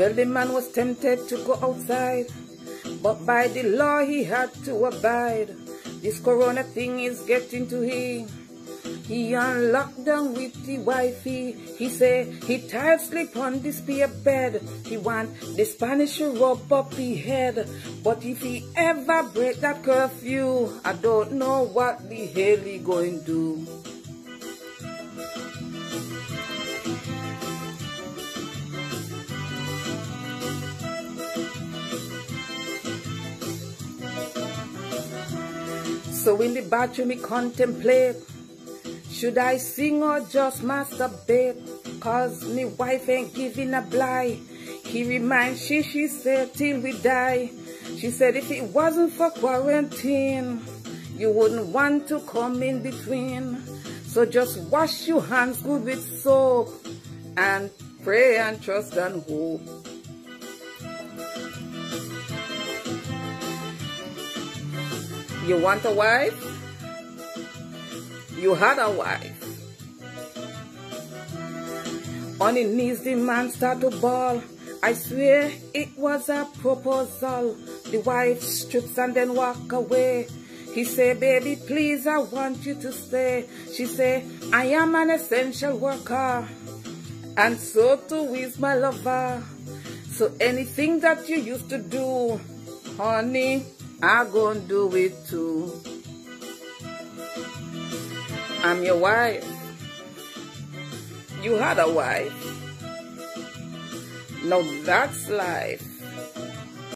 Well, the man was tempted to go outside, but by the law he had to abide. This corona thing is getting to him. He unlocked down with the wifey. He say he tired sleep on this spear bed. He want the Spanish rub up his head. But if he ever break that curfew, I don't know what the hell he going to do. So in the bathroom he contemplate, should I sing or just masturbate? Cause me wife ain't giving a bly. He reminds she, she said till we die. She said if it wasn't for quarantine, you wouldn't want to come in between. So just wash your hands good with soap and pray and trust and hope. You want a wife? You had a wife. On his knees, the man started to bawl. I swear it was a proposal. The wife strips and then walk away. He say, baby, please, I want you to stay. She say, I am an essential worker. And so too is my lover. So anything that you used to do, honey, I gonna do it too. I'm your wife. You had a wife. Now that's life.